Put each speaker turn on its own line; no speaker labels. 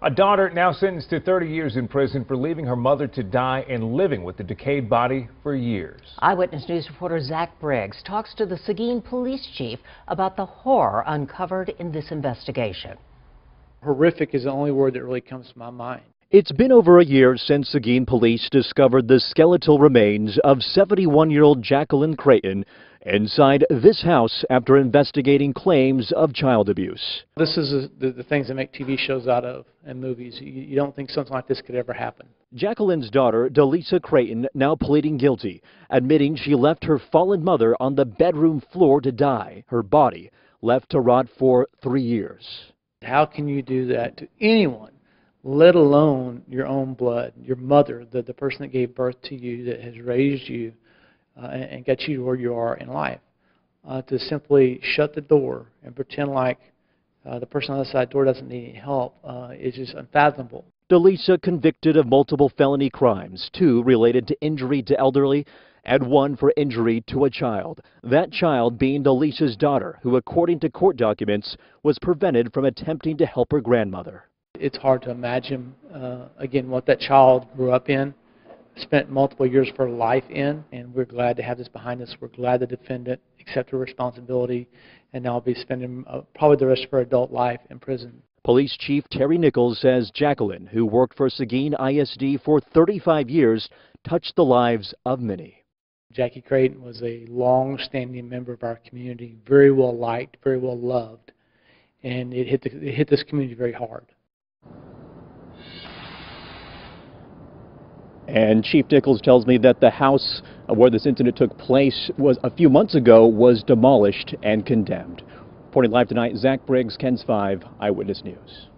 A daughter now sentenced to 30 years in prison for leaving her mother to die and living with the decayed body for years.
Eyewitness News reporter Zach Briggs talks to the Seguin police chief about the horror uncovered in this investigation.
Horrific is the only word that really comes to my mind.
It's been over a year since Seguin police discovered the skeletal remains of 71-year-old Jacqueline Creighton inside this house after investigating claims of child abuse.
This is the, the, things that make TV shows out of and movies. You, you don't think something like this could ever happen.
Jacqueline's daughter, Delisa Creighton, now pleading guilty, admitting she left her fallen mother on the bedroom floor to die, her body left to rot for three years.
How can you do that to anyone? Let alone your own blood, your mother, the, the person that gave birth to you, that has raised you uh, and, got you to where you are in life, uh, to simply shut the door and pretend like uh, the person on the side door doesn't need any help uh, is just unfathomable.
Delisa convicted of multiple felony crimes, two related to injury to elderly and one for injury to a child. That child being Delisa's daughter, who according to court documents was prevented from attempting to help her grandmother
it's hard to imagine, uh, again, what that child grew up in, spent multiple years of her life in, and we're glad to have this behind us. We're glad the defendant accepted responsibility and now will be spending uh, probably the rest of her adult life in prison.
Police Chief Terry Nichols says Jacqueline, who worked for Seguin ISD for 35 years, touched the lives of many.
Jackie Creighton was a long-standing member of our community, very well liked, very well loved, and it hit, the, it hit this community very hard.
And Chief Nichols tells me that the house where this incident took place was a few months ago was demolished and condemned. Reporting live tonight, Zach Briggs, KENS 5 Eyewitness News.